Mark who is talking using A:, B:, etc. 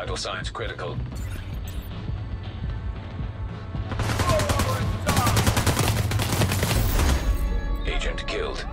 A: Vital signs critical. Agent killed.